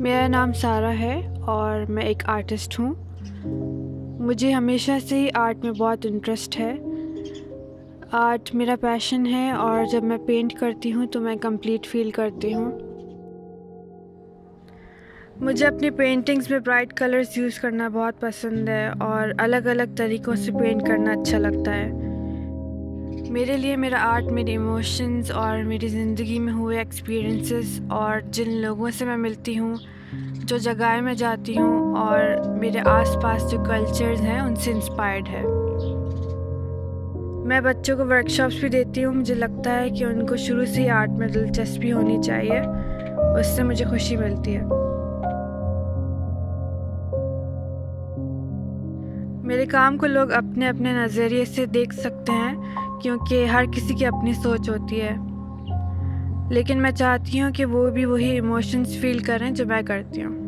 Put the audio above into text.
मेरा नाम सारा है और मैं एक आर्टिस्ट हूँ। मुझे हमेशा से ही आर्ट में बहुत इंटरेस्ट है। आर्ट मेरा पैशन है और जब मैं पेंट करती हूँ तो मैं कंप्लीट फील करती हूँ। मुझे अपनी पेंटिंग्स में ब्राइट कलर्स यूज़ करना बहुत पसंद है और अलग अलग तरीक़ों से पेंट करना अच्छा लगता है। मेरे लिए मेरा आर्ट मेरे इमोशंस और मेरी ज़िंदगी में हुए एक्सपीरियंसेस और जिन लोगों से मैं मिलती हूँ, जो जगह में जाती हूँ और मेरे आसपास जो कल्चर्स हैं, उनसे इंस्पायर्ड है। मैं बच्चों को वर्कशॉप्स भी देती हूँ, मुझे लगता है कि उनको शुरू से ही आर्ट में दिलचस्पी होनी चाहिए, उससे मुझे खुशी मिलती है। मेरे काम को लोग अपने अपने नज़रिए से देख सकते हैं क्योंकि हर किसी की अपनी सोच होती है। लेकिन मैं चाहती हूँ कि वो भी वही इमोशंस फील करें जो मैं करती हूँ।